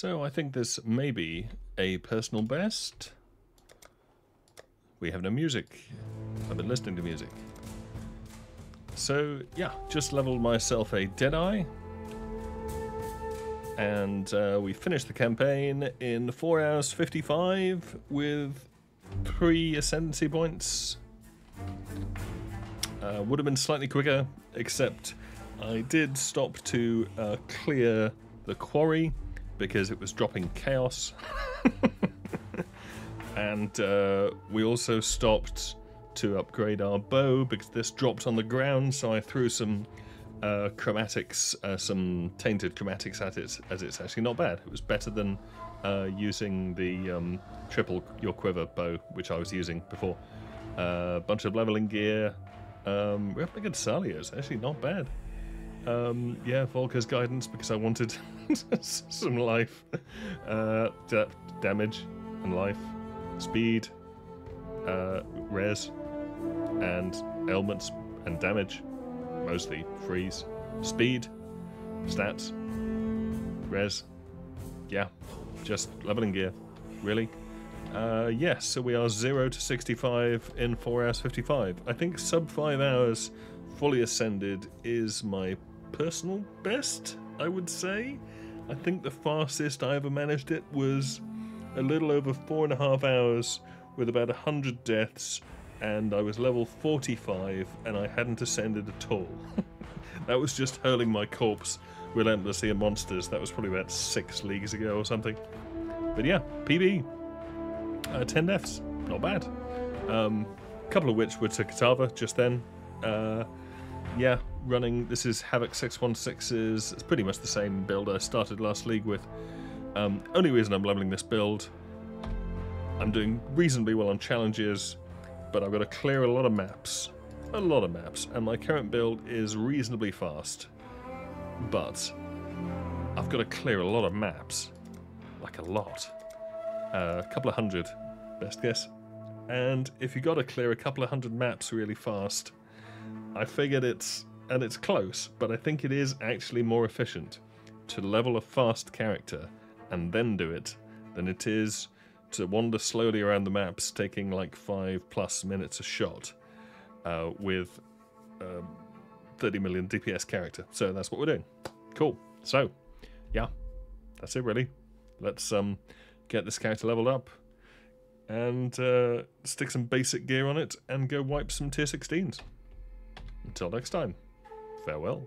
So I think this may be a personal best. We have no music. I've been listening to music. So yeah, just leveled myself a Deadeye. And uh, we finished the campaign in 4 hours 55 with 3 ascendancy points. Uh, would have been slightly quicker, except I did stop to uh, clear the quarry because it was dropping chaos. and uh, we also stopped to upgrade our bow because this dropped on the ground, so I threw some uh, chromatics, uh, some tainted chromatics at it, as it's actually not bad. It was better than uh, using the um, triple your quiver bow, which I was using before. A uh, bunch of leveling gear. Um, we have a good Salios, actually not bad. Um, yeah, Volkuur's guidance because I wanted some life, uh, damage and life, speed, uh, res, and ailments and damage, mostly freeze, speed, stats, res, yeah, just leveling gear, really. Uh, yes, so we are 0 to 65 in 4 hours 55. I think sub 5 hours fully ascended is my personal best, I would say. I think the fastest I ever managed it was a little over four and a half hours with about 100 deaths, and I was level 45 and I hadn't ascended at all. that was just hurling my corpse relentlessly at monsters. That was probably about six leagues ago or something. But yeah, PB. Uh, 10 deaths. Not bad. A um, couple of which were to Kitava just then. Uh, yeah, running. This is Havoc 616's. It's pretty much the same build I started last league with. Um, only reason I'm leveling this build, I'm doing reasonably well on challenges, but I've got to clear a lot of maps. A lot of maps, and my current build is reasonably fast. But I've got to clear a lot of maps. Like a lot. Uh, a couple of hundred, best guess. And if you've got to clear a couple of hundred maps really fast, I figured it's, and it's close, but I think it is actually more efficient to level a fast character and then do it than it is to wander slowly around the maps, taking like five plus minutes a shot uh, with um, 30 million DPS character. So that's what we're doing. Cool. So, yeah, that's it really. Let's um, get this character leveled up and uh, stick some basic gear on it and go wipe some tier 16s. Until next time, farewell.